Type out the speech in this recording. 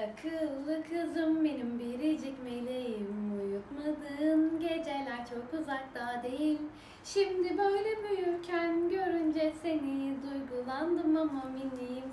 Akıllı kızım benim biricik meleğim. Uyutmadığın geceler çok uzakta değil. Şimdi böyle büyürken görünce seni Duygulandım ama minimsin hala benim